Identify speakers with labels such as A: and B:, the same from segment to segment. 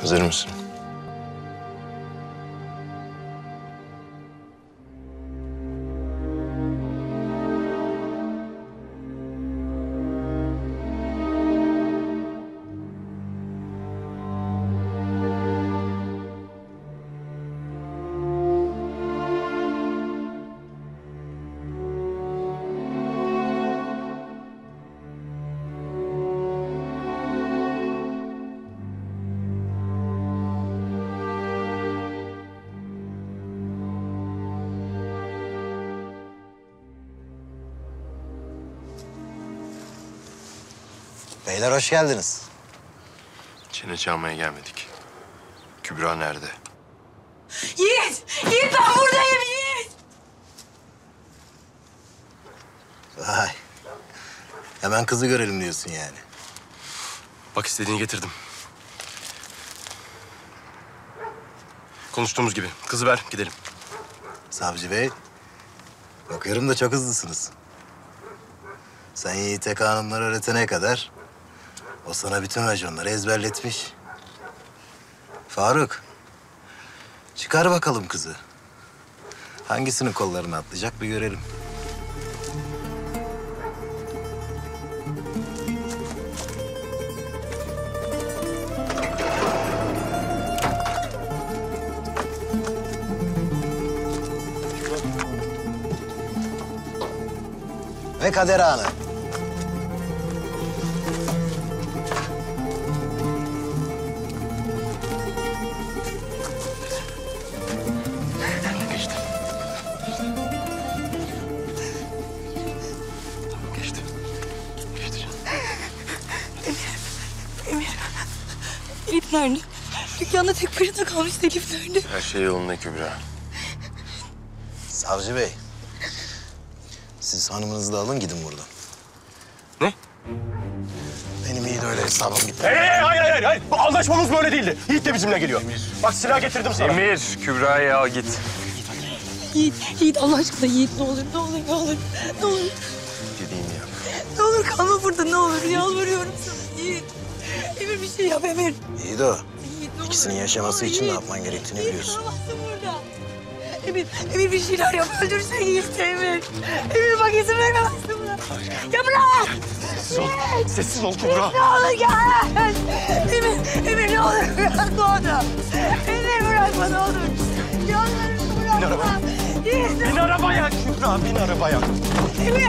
A: Hazır mısın?
B: Beyler hoş geldiniz.
A: Çene çalmaya gelmedik. Kübra nerede?
C: Yiğit! Yiğit ben buradayım Yiğit!
B: Vay. Hemen kızı görelim diyorsun yani.
A: Bak istediğini getirdim. Konuştuğumuz gibi. Kızı ver gidelim.
B: Savcı Bey. Bakıyorum da çok hızlısınız. Sen Yiğit'e kanunları öğretene kadar... ...o sana bütün raconları ezberletmiş. Faruk. Çıkar bakalım kızı. Hangisinin kollarına atlayacak bir görelim. Ve Kader Ağa'nı.
C: Nerede? Dükkanda tek başına kalmış Elif nerede?
A: Her şey yolunda Kübra.
B: Savcı Bey. Siz hanımınızı da alın gidin buradan.
A: Ne?
B: Benim iyi de öyle hesabım gitti.
D: Hey, hey, hayır, hayır, hayır. Bu anlaşmamız böyle değildi. Yiğit de bizimle geliyor. Bak silah getirdim sana.
A: Emir, Kübra'yı al git.
C: Yiğit, Yiğit Allah aşkına Yiğit ne olur ne olur ne olur. Ne olur,
A: Dediğimi yap.
C: ne olur kalma burada ne olur yalvarıyorum sana Yiğit. Emir.
B: İyi de o. İkisinin yaşaması için ne yapman gerektiğini biliyorsun.
C: burada. Emir, Emir bir şeyler yap öldürsen Yiğit Emir. Emir bak izin veremezsin buna. Ya bırak.
D: Sessiz ol. Sessiz ol Kübra.
C: Ne olur gel. Emir, Emir ne olur bırakma onu. Emir bırakma ne olur. Yalvarırım bırakma. Yiğit,
D: Bin arabaya Kübra, bin arabaya.
C: Emir.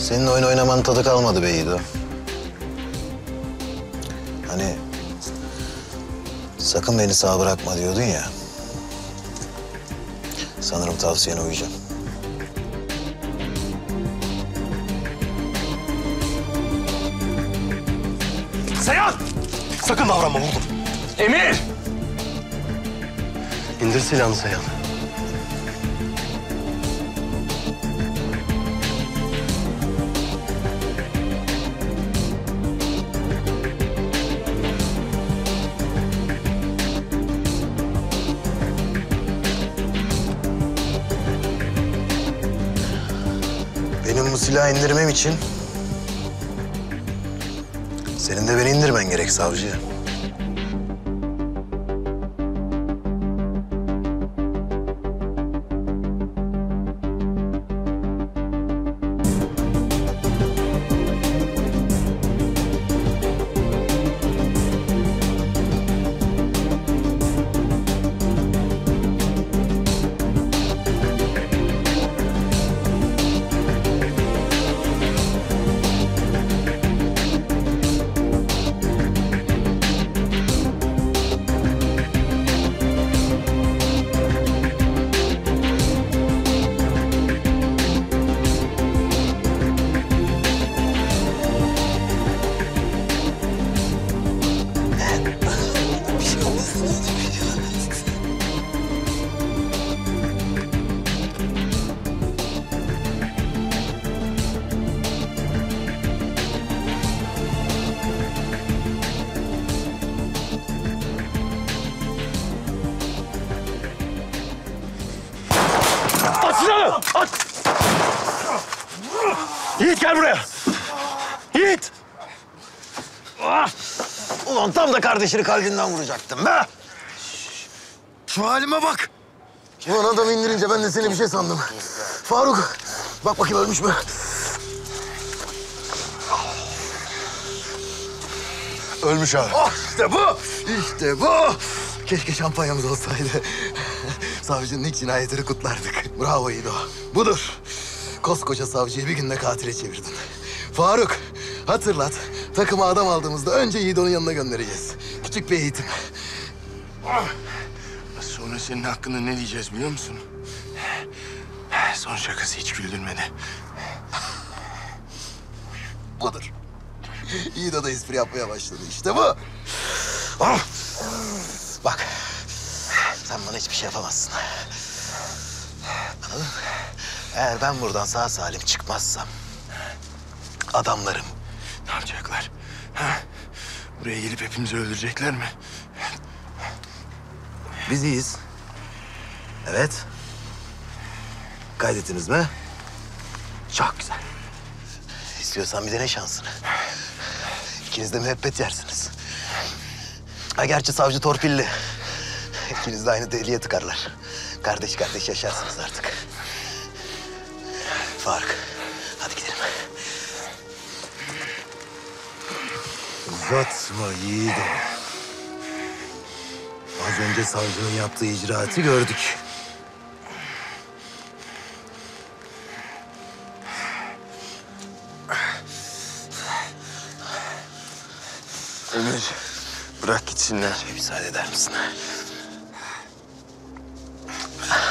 B: Senin oyun oynamanın tadı kalmadı be Yiğido. Hani sakın beni sağ bırakma diyordun ya. Sanırım tavsiyene uyacağım.
D: Seyhan! Sakın davranma oğlum.
A: Emir! İndir silahını Seyhan.
B: Benim bu indirmem için... ...senin de beni indirmen gerek savcı.
D: At! At! Yiğit gel buraya. Yiğit.
B: Ulan tam da kardeşini kalbinden vuracaktım be. Şu halime bak. Ulan adamı indirince ben de seni bir şey sandım. Faruk, bak bakayım ölmüş mü? Ölmüş abi. Oh, işte bu. İşte bu. Keşke şampanyamız olsaydı. Savcının ilk cinayetini kutlardık. Bravo İdo. Budur. Koskoca savcıyı bir günde katile çevirdin. Faruk, hatırlat. Takıma adam aldığımızda önce Yiğit'i onun yanına göndereceğiz. Küçük bir eğitim.
E: Sonra senin hakkında ne diyeceğiz biliyor musun? Son şakası hiç güldürmedi.
B: Budur. Yiğit'e da espri yapmaya başladı. İşte bu. Ah! Bak, sen bana hiçbir şey yapamazsın. Anladın? Eğer ben buradan sağ salim çıkmazsam... ...adamlarım
E: Ne yapacaklar? Ha? Buraya gelip hepimizi öldürecekler mi?
B: Biz iyiyiz. Evet. Kaydettiniz mi? Çok güzel. İstiyorsan bir dene şansını. İkiniz de müebbet yersiniz. Ha gerçi savcı torpilli. İkiniz de aynı deliye tıkarlar. Kardeş kardeş yaşarsınız artık. Faruk, hadi gidelim. Uzatma yiğidim. Az önce savcının yaptığı icraatı gördük.
E: Emir, bırak gitsinler.
B: Bir müsaade eder misin?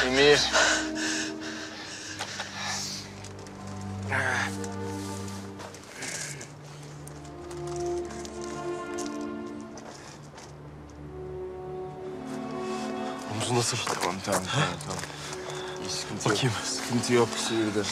E: Emir.
D: Omzu nasıl?
E: Tamam, tamam, tamam, tamam. İyi, sıkıntı Bakayım. yok. Sıkıntı yok, sıyırdı.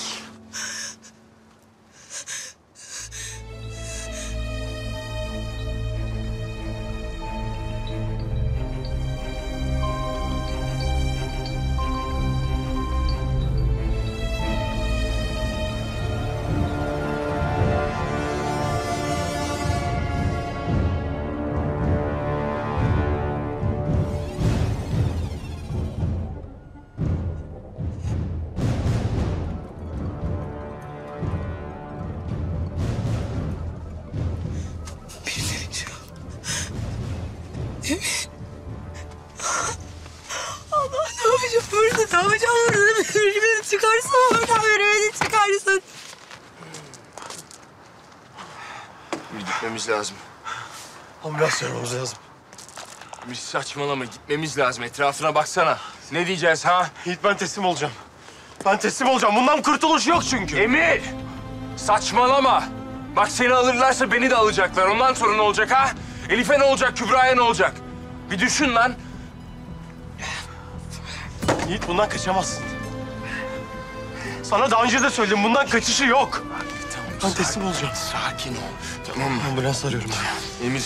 E: Gitmemiz lazım.
D: Ambulans çağırmamız lazım.
E: Emir saçmalama, gitmemiz lazım. Etrafına baksana. Ne diyeceğiz ha?
D: Yiğit ben teslim olacağım. Ben teslim olacağım. Bundan kurtuluş yok çünkü.
E: Emir! Saçmalama! Bak seni alırlarsa beni de alacaklar. Ondan sonra ne olacak ha? Elif'e ne olacak, Kübra'ya ne olacak? Bir düşün lan.
D: Yiğit bundan kaçamazsın. Sana daha önce de söyledim. Bundan kaçışı yok. Ben teslim olacağım.
E: Sakin ol. Tamam mı?
D: Ambulans arıyorum.
E: Emir.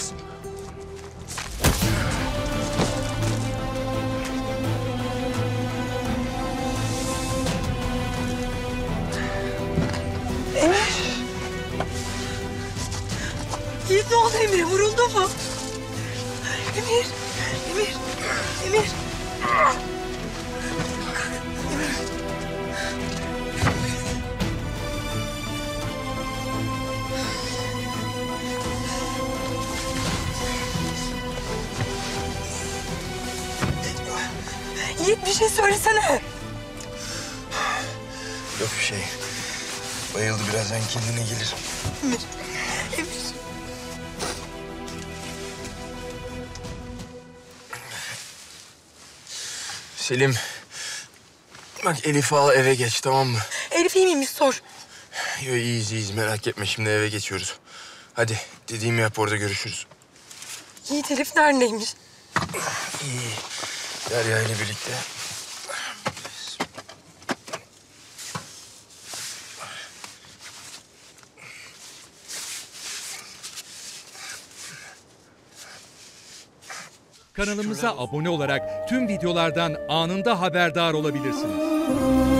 C: Yiğit ne oldu Emir? Vuruldu mu? Emir, Emir, Emir. Yiğit bir şey söylesene.
E: Yok bir şey. Bayıldı birazdan kendine gelir.
C: Emir, Emir.
E: Selim. Bak Elif'i al eve geç tamam mı?
C: Elif iyi miymiş sor.
E: Yo, iyiyiz iyiyiz merak etme şimdi eve geçiyoruz. Hadi dediğimi yap orada görüşürüz.
C: Yiğit Elif neredeymiş?
E: İyi. Derya ile birlikte.
F: Kanalımıza abone olarak tüm videolardan anında haberdar olabilirsiniz.